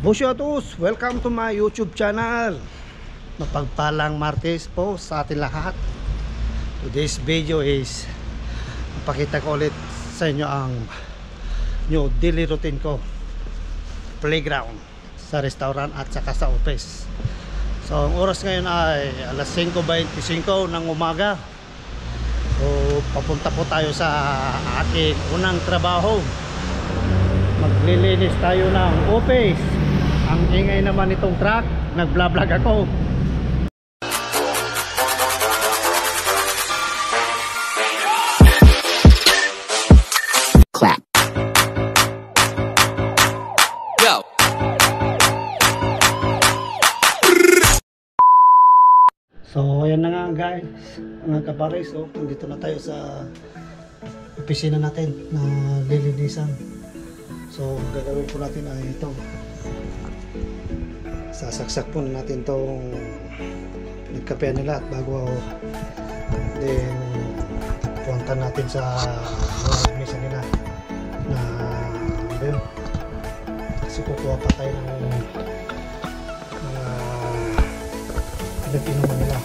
Busyo Atus, welcome to my YouTube channel. Mapagpalang Martes po sa atin lahat. Today's video is pakita ko ulit sa inyo ang new daily routine ko. Playground sa restaurant at saka sa office. So ang oras ngayon ay alas 5.25 ng umaga. So papunta po tayo sa aking unang trabaho maglilinis tayo ng office ang ingay naman itong truck nagblablag ako clap. Yo. so ayan na nga guys mga kapares oh, nandito na tayo sa opisina natin na lilinisan so gagawin po natin ay ito sasaksak po na natin tong nagkapean nila at bago then punta natin sa mga mesa nila na yun. Kasi kukuha pa tayo ng mga pinag-inuman nila.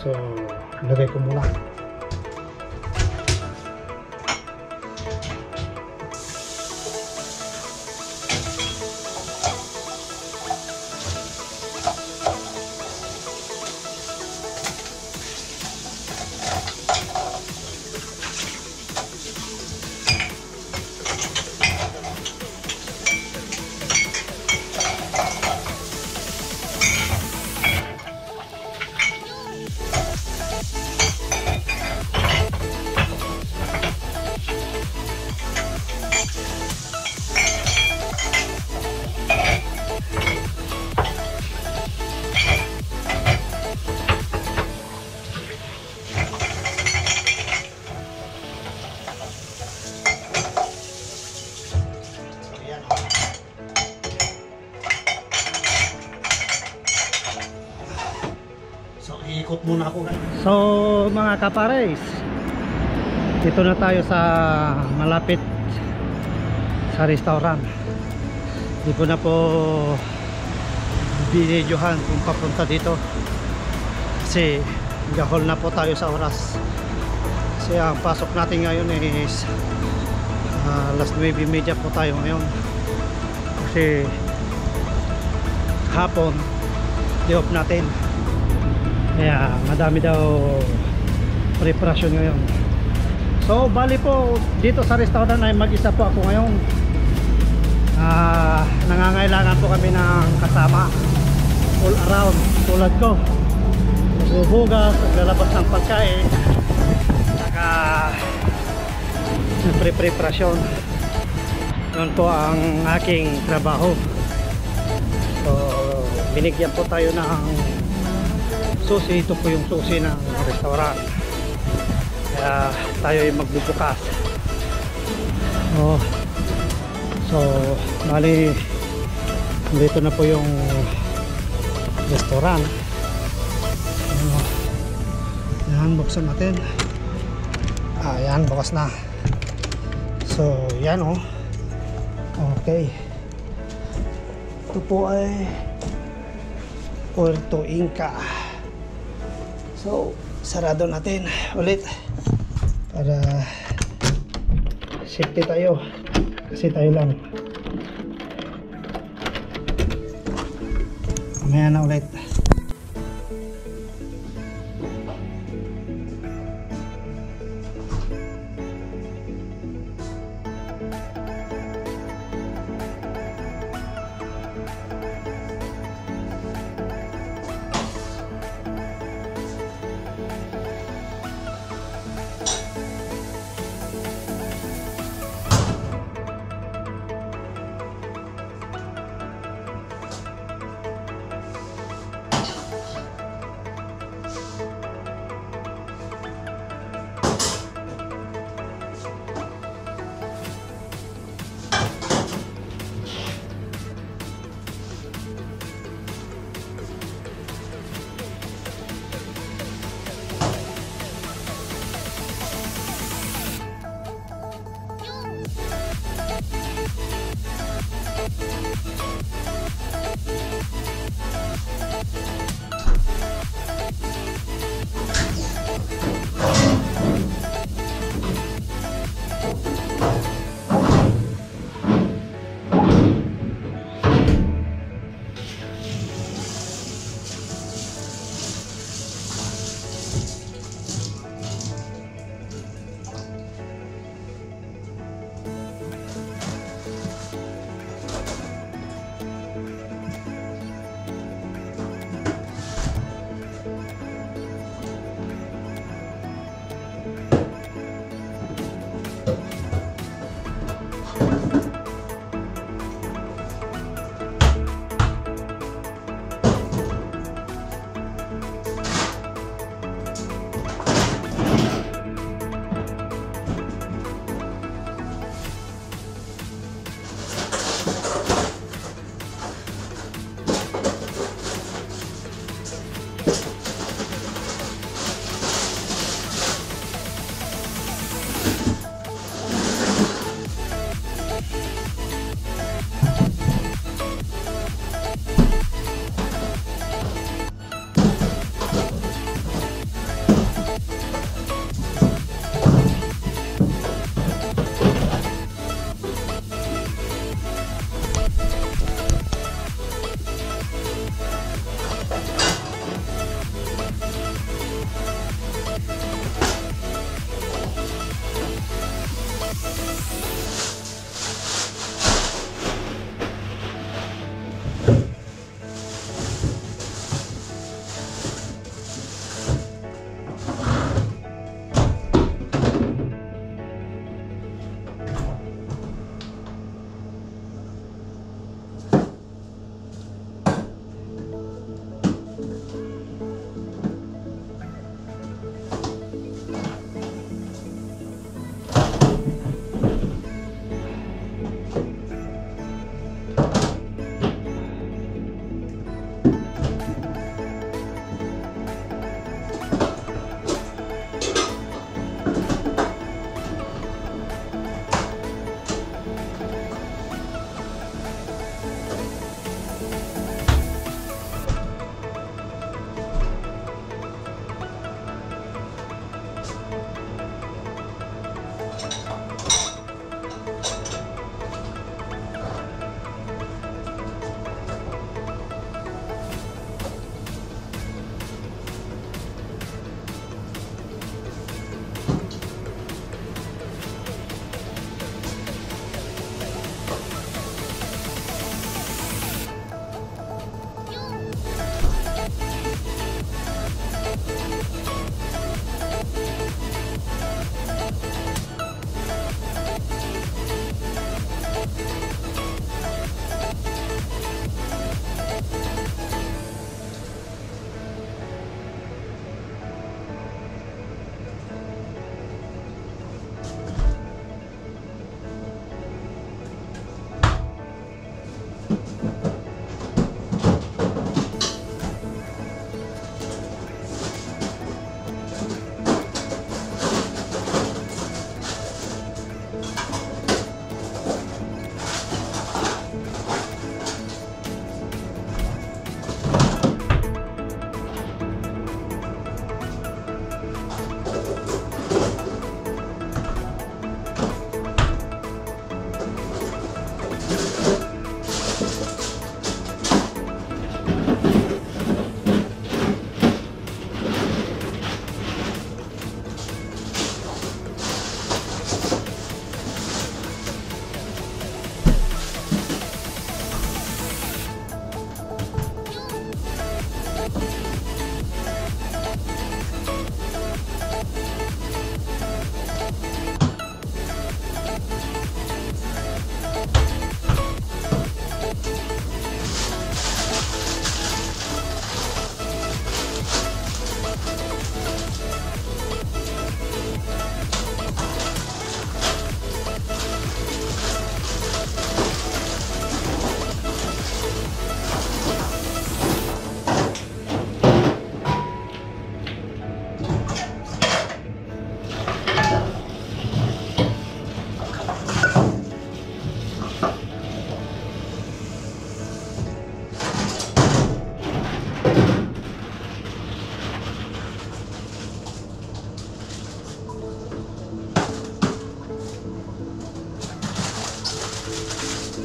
So lagay ko muna So, mga kapares, dito na tayo sa malapit sa restaurant. Hindi ko na po binidyohan kung papunta dito. Kasi gahol na po tayo sa oras. Kasi ang pasok natin ngayon is uh, last 9.30 po tayo ngayon. Kasi hapon, day off natin. Kaya madami daw preparasyon ngayon. So bali po dito sa restaurant ay mag-isa po ako ngayon. Ah, nangangailangan po kami ng kasama all around tulad ko. Nagbubugas, naglalabas ng pagkain. Saka pre-preparasyon. Yun po ang aking trabaho. So binigyan po tayo ng susi ito po yung susi ng restaurant. Kaya tayo ay magbubukas. Oh, so bali dito na po yung restaurant. Oh, yan buksan natin. Ah yan bukas na. So yan oh. Okay. Ito po ay Puerto Inca So, sarado natin ulit para safety tayo. Kasi tayo lang. Mamaya na ulit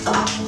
Oh.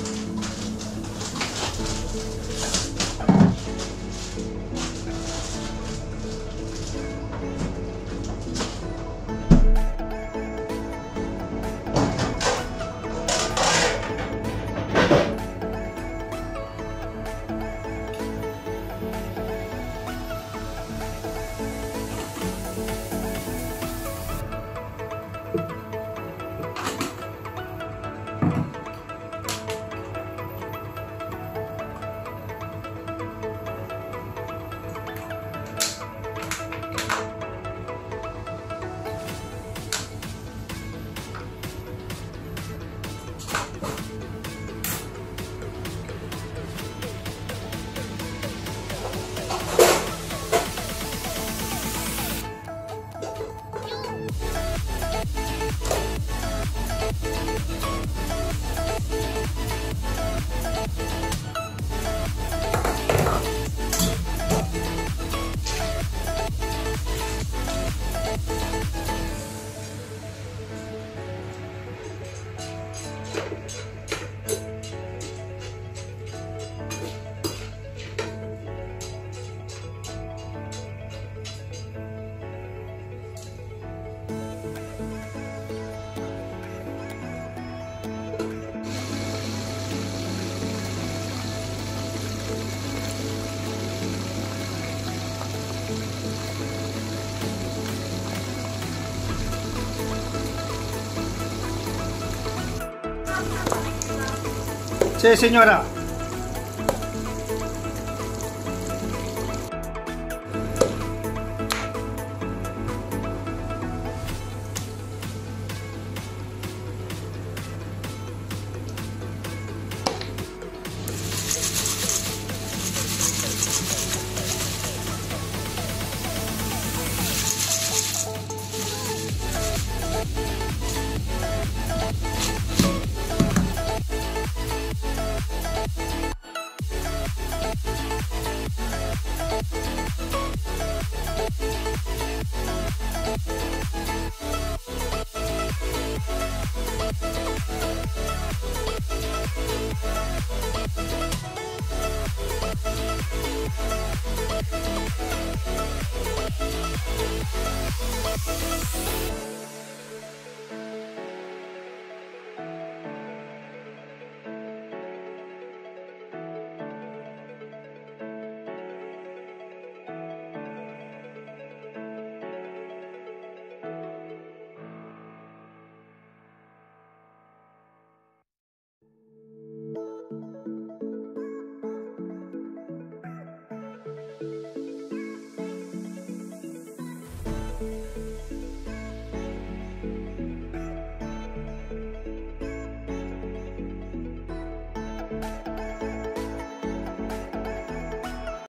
Sí, señora.